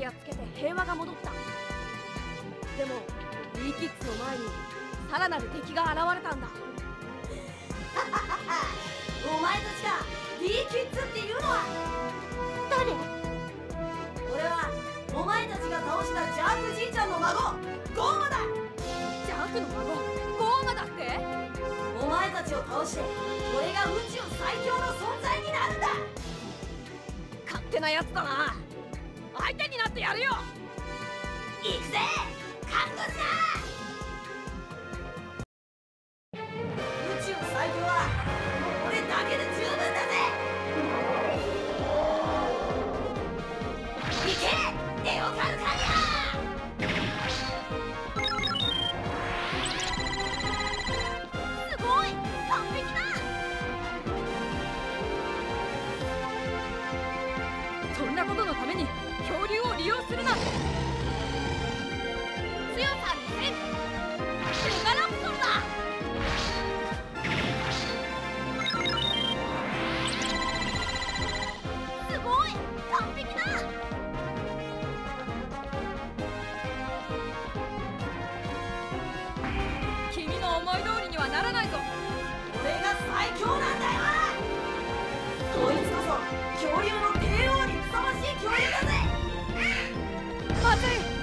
やっつけて平和が戻った。でもリーキッズの前にさらなる敵が現れたんだ。お前たちが D キッズっていうのは？誰？俺はお前たちが倒したジャークじいちゃんの孫。ゴーマだ！ジャークの孫？ゴーマだって？お前たちを倒して俺が宇宙最強の存在になるんだ！勝手なやつだな。相手になってやるよ。行くぜ。覚悟しな。宇宙最強は俺だけで十分だぜ。行け。ネオカルカリすごい。完璧だ。そんなことのために利用するな。強さ2000メガラプトルだすごい。完璧だ。ならないぞ。俺が最強なんだよ。こいつこそ恐竜の帝王にふさわしい恐竜だぜ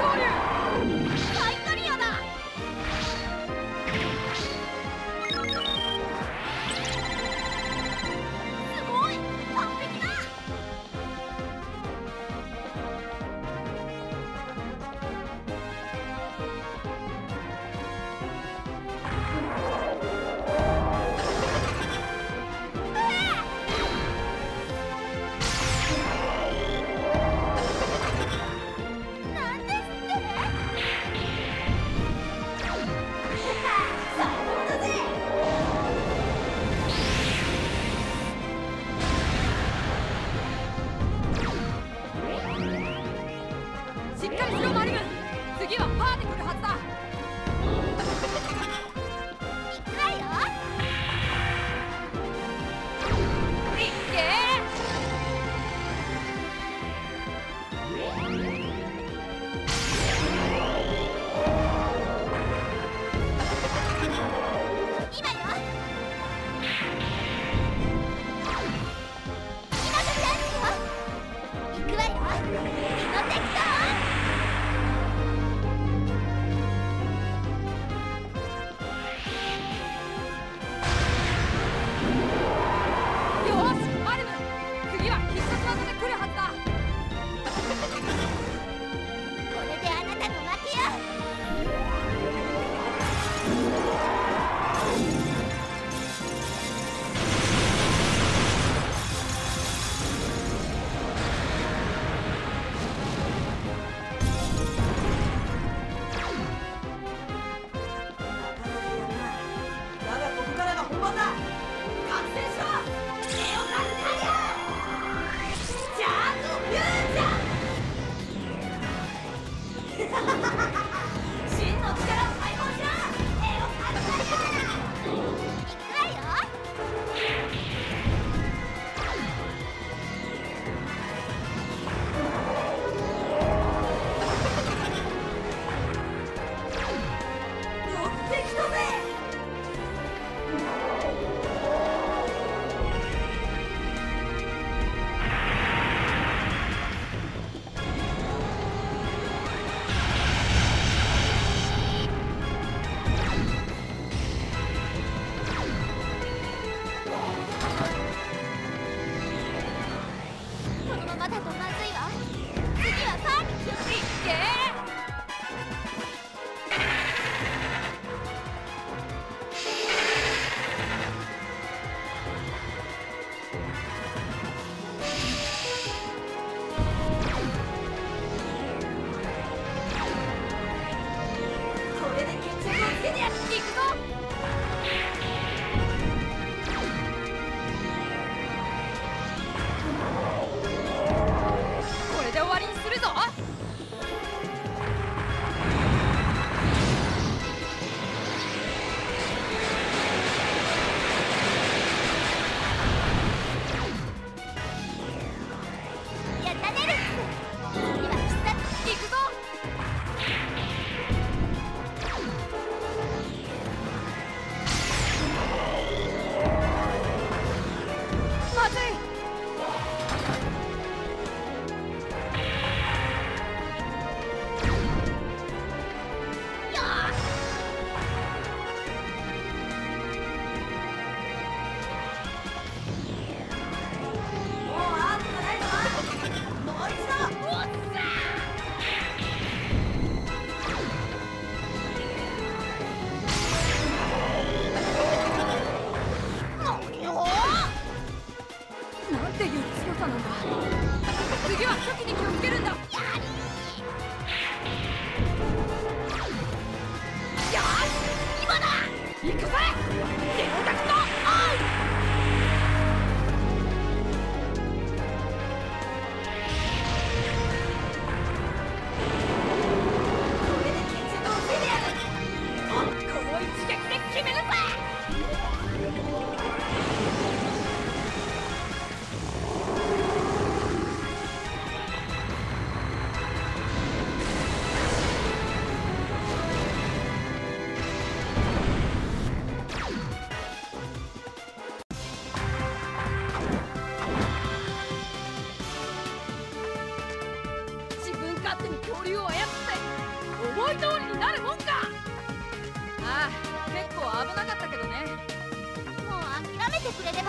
corner!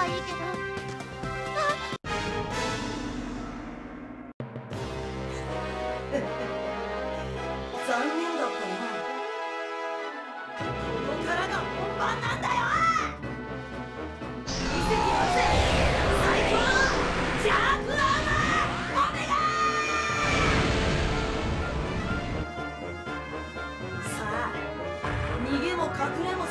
ばいいけど残念だったなここからが本番なんだよ見せてやるぜ最強のジャンプアーマーオメガさあ逃げも隠れも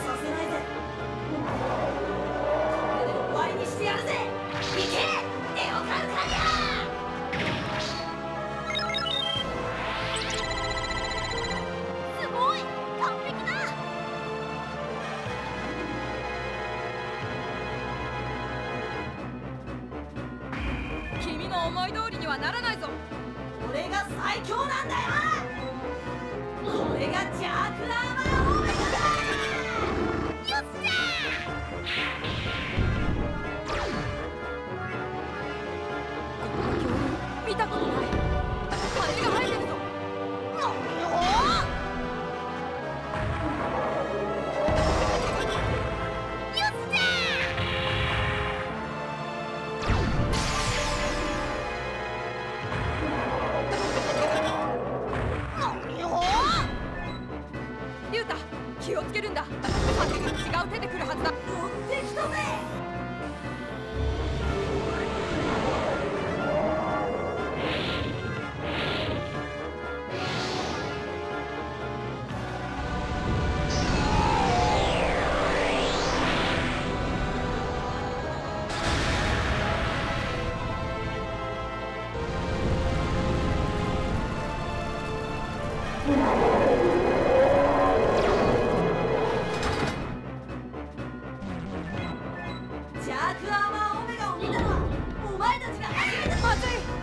はならないぞ。俺が最強なんだよ。これがジャークアーマーだよっしゃこの恐竜見たことない初め